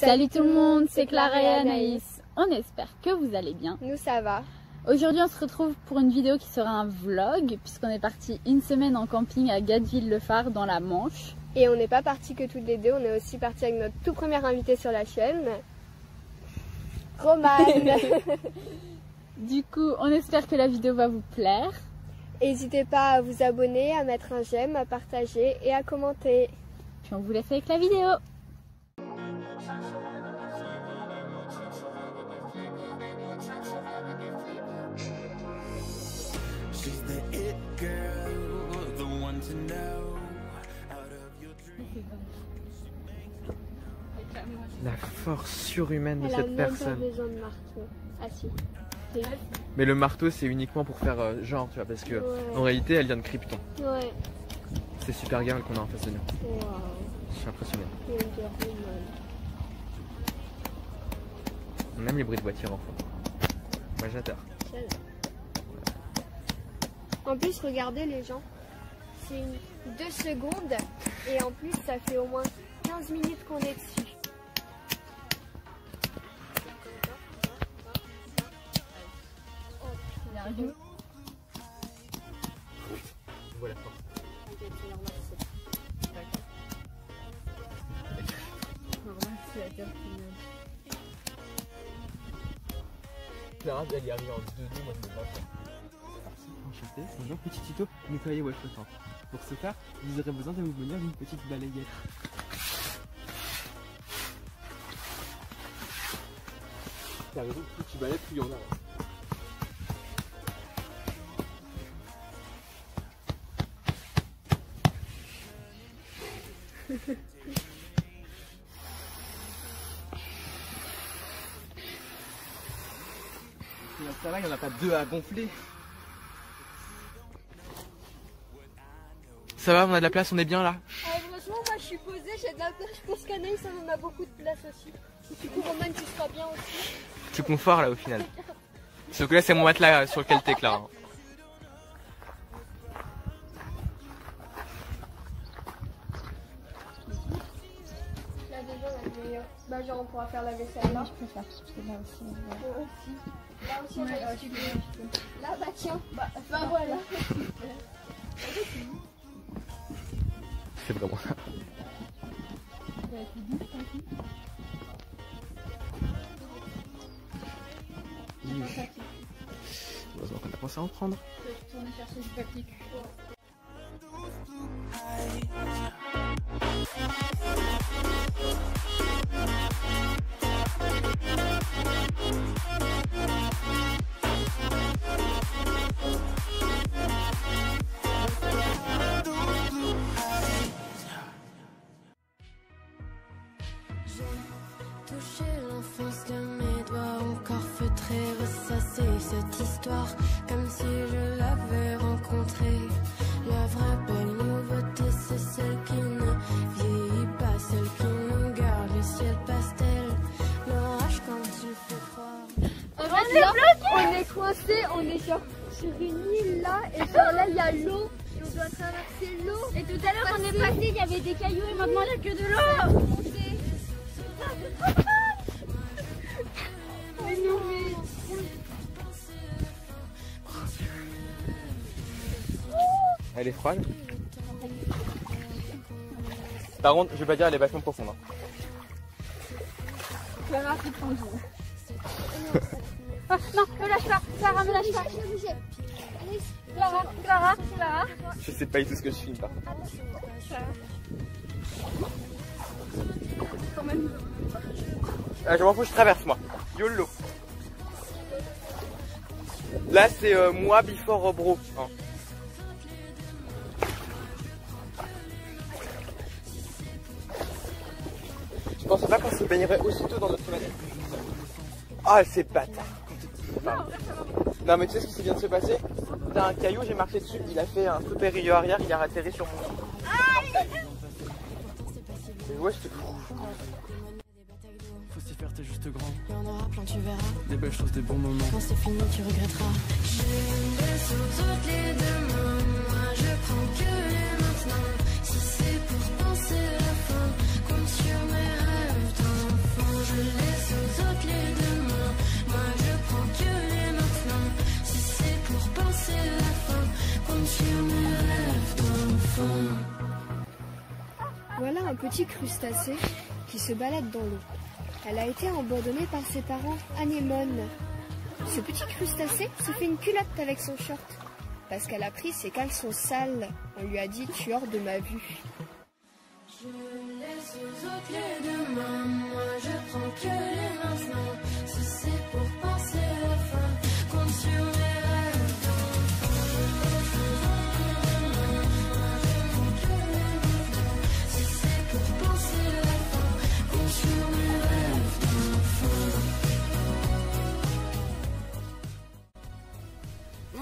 Salut tout le monde, c'est Clara et Anaïs. On espère que vous allez bien. Nous ça va. Aujourd'hui on se retrouve pour une vidéo qui sera un vlog puisqu'on est parti une semaine en camping à Gadeville-le-Phare dans la Manche. Et on n'est pas parti que toutes les deux, on est aussi parti avec notre tout premier invité sur la chaîne, Romane. Du coup on espère que la vidéo va vous plaire. N'hésitez pas à vous abonner, à mettre un j'aime, à partager et à commenter. Puis on vous laisse avec la vidéo. Force surhumaine de Elle cette pas personne. besoin de marteau. Ah si. Mais le marteau, c'est uniquement pour faire euh, genre, tu vois, parce que Ouais. en réalité, elle vient de Krypton. Ouais. C'est super girl qu'on a en face de nous. Je suis impressionné. On aime les bruits de voiture enfin. Moi j'adore. En plus, regardez les gens. C'est une... deux secondes et en plus, ça fait au moins 15 minutes qu'on est dessus. Voilà. Clara, elle y arrive en 2-2, moi je me bats. Enchanté, bonjour petit tuto, nettoyer votre temps. Pour ce faire, vous aurez besoin de vous munir d'une petite balayette. T'as raison, plus tu balayes, plus il y en a. Ça va, il n'y en a pas deux à gonfler. Ça va, on a de la place, on est bien là. Ah, franchement, moi je suis posée, j'ai de la place. Je pense qu'Anaïs en a beaucoup de place aussi. Du coup, Roman, tu seras bien aussi. Je suis confort là au final. Sauf que là, c'est mon matelas sur lequel t'es. Là, genre, on pourra faire la vaisselle là. Je préfère parce que là aussi. Moi aussi. Là aussi, Anaïs, tu peux. Là, bah, tiens. Bah, bah voilà. C'est vraiment ça. Heureusement qu'on a pensé à en prendre. Chercher du papier. Fait, là, on est coincé, on est genre sur une île là, et genre là, il y a l'eau, et on doit traverser l'eau. Et tout à l'heure on est passé, il y avait des cailloux et maintenant il n'y a que de l'eau. Mais. Elle est froide. Par contre, je vais pas dire, elle est vachement profonde. hein. Ah, non, me lâche pas, Clara, me lâche pas. Clara, Clara, Clara. Je sais pas du tout ce que je filme contre. Ah, je m'en fous, je traverse moi. YOLO. Là, c'est euh, moi before Robro. hein. Je pensais pas qu'on se baignerait aussitôt dans notre manette. Ah, c'est bâtard. Enfin, non, mais tu sais ce qui vient de se passer T'as un caillou, j'ai marché dessus, il a fait un super rayon arrière, il a atterri sur mon. Et ouais, je te Faut s'y faire, t'es juste grand. Il y en aura plein, tu verras. Des belles choses, des bons moments. Quand c'est fini, tu regretteras. J'ai une belle sur toutes les deux mains. Moi, je prends que les maintenant. Petit crustacé qui se balade dans l'eau. Elle a été abandonnée par ses parents anémones. Ce petit crustacé se fait une culotte avec son short parce qu'elle a pris ses caleçons sales. On lui a dit tu hors de ma vue. Je laisse aux autres les demain, moi je prends que.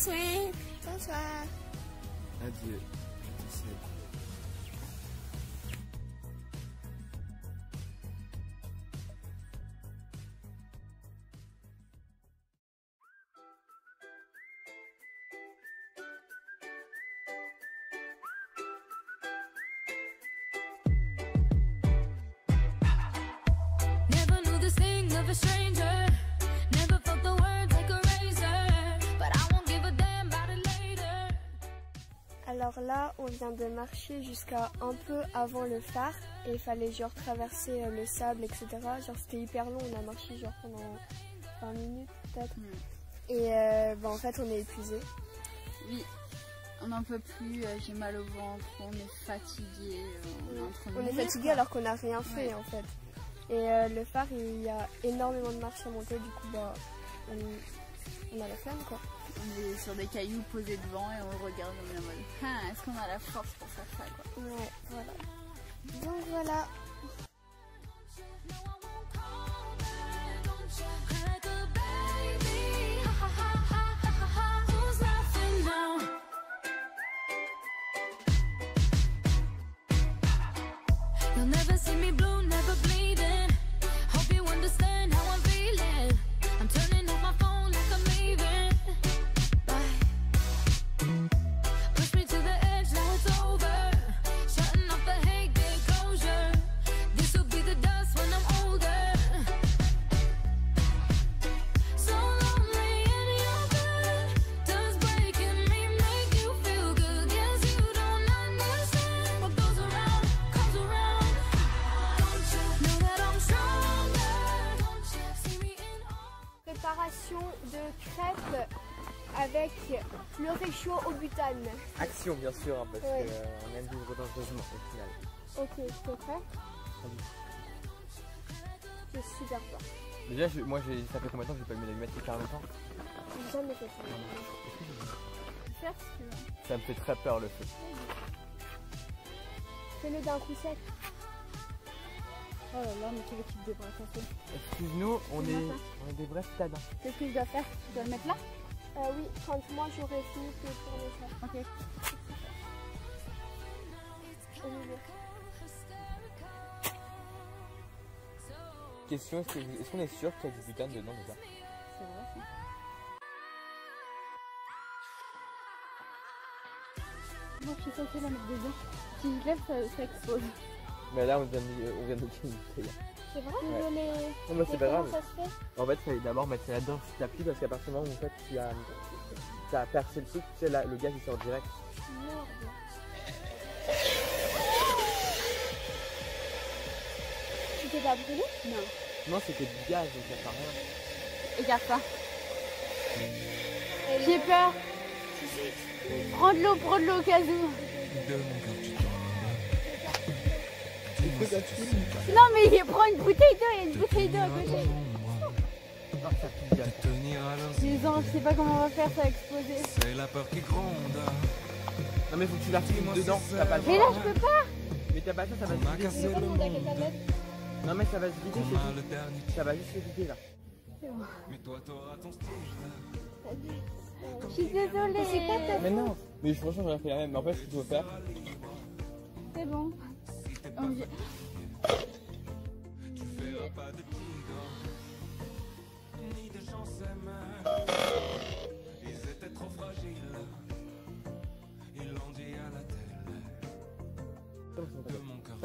Bonsoir. Bonsoir. Adieu. a stranger Alors là, on vient de marcher jusqu'à un peu avant le phare et il fallait genre traverser euh, le sable, etc. Genre c'était hyper long, on a marché genre pendant 20 minutes peut-être. Et euh, bah, en fait on est épuisé. Oui, on n'en peut plus, euh, j'ai mal au ventre, on est fatigué. on est On fatigué quoi. alors qu'on n'a rien fait Ouais. en fait. Et euh, le phare, il y a énormément de marches à monter, du coup bah on, on a la flemme quoi. On est sur des cailloux posés devant et on regarde, on est en mode Ah, est-ce qu'on a la force pour faire ça quoi Ouais, voilà. Donc voilà. Le réchaud au butane. Action, bien sûr, hein, parce Ouais. qu'on aime vivre dangereusement au final. Ok, t'es prêt J'ai super peur. Déjà, je- moi, j'ai- ça fait combien de temps que j'ai pas mis la lumette hyper longtemps? J'ai jamais fait ça. Faire ce que tu veux. Ça me fait très peur le feu. Fais-le d'un coup sec. Oh là là, mais tu veux qu'il te débrasse un peu Excuse-nous, on est, on est des vrais citadins. Qu'est-ce que je dois faire? Je dois le mettre là? Euh, oui, quand moi j'aurai fini de tourner ça. Ok. Question, est-ce que- est-ce qu'on est sûr qu'il y a du butane dedans déjà? C'est vrai ça. Moi je suis censée la mettre dedans. Si je lève, ça, ça explose. Mais là, on vient de, on vient de. C'est vrai Ouais. que les... Non, mais c'est pas grave. ça se fait En fait, il fallait d'abord mettre ça là-dedans si t'as pris parce qu'à partir du moment où en fait, tu as, tu as percé le truc, tu sais, là, le gaz il sort direct. Merde. Tu t'es pas brûlé Non. Non, c'était du gaz, donc ça sert à rien. Regarde ça. J'ai peur. Prends de l'eau, prends de l'eau. De mon cœur, tombes. Non mais il prend une bouteille d'eau, il y a une bouteille d'eau à côté. Les ans, je sais pas comment on va faire, ça va exploser. C'est la peur qui gronde. Non, mais faut que tu la filmes dedans, t'as pas le Mais là je peux pas. Mais t'as pas ça, ça va se vider. Non, mais ça va se vider, c'est. Ça va juste se vider là. Mais toi, t'auras ton style. Je suis désolée. C'est pas ta Mais non Mais franchement, j'aurais fait la même. Mais en fait, ce qu'il faut faire, C'est bon.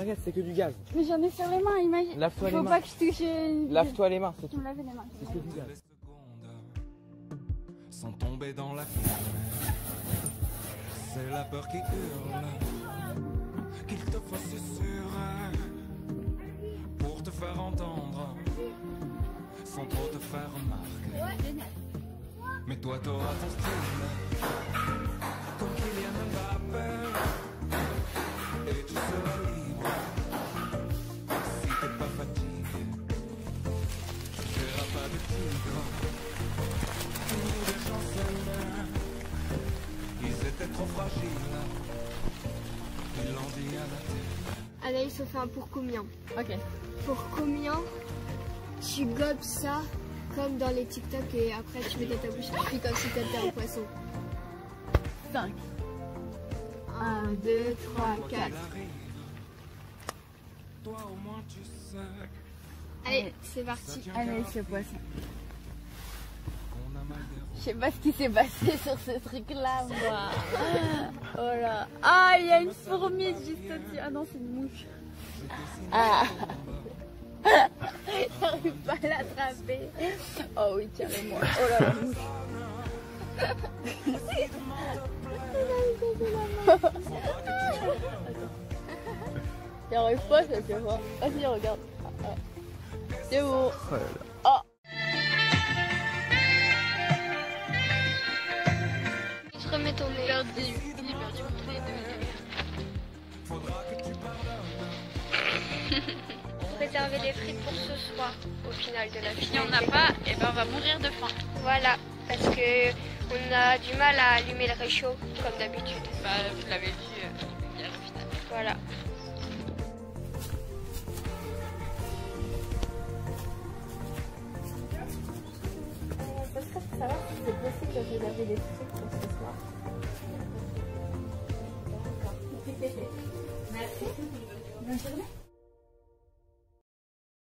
T'inquiète, c'est que du gaz. Mais j'en ai sur les mains, imagine. Lave-toi les Faut mains. pas que je touche. une- Lave-toi les mains, c'est tout. me laves les mains. C'est que du gaz. Sont tombées dans la. C'est la peur qui hurle. Qu'il te fasse sur faire entendre sans trop te faire remarquer. Mais toi t'auras ton style, un pour combien Ok. Pour combien tu gobes ça comme dans les TikTok et après tu mets dans ta bouche puis comme si t'étais un poisson 5. 1, 2, 3, 4. arrive, toi au moins tu sais Allez, c'est parti. Allez, ce poisson. Je sais pas ce qui s'est passé sur ce truc-là, moi. Oh là. Ah, il y a une fourmi juste au-dessus. Ah non, c'est une mouche. Ah. J'arrive pas à l'attraper. Oh oui, carrément. Oh là, la mouche. J'y arrive pas, ça fait voir. Vas-y, regarde. C'est bon. Oh. Je remets ton nez. Réserver les frites pour ce soir au final de la Si finale. on n'a pas, eh ben on va mourir de faim. Voilà, parce que on a du mal à allumer le réchaud comme d'habitude. Bah, vous l'avez vu euh, hier au final. Voilà. Si c'est possible de réserver des trucs pour ce soir. Merci. Bonne journée.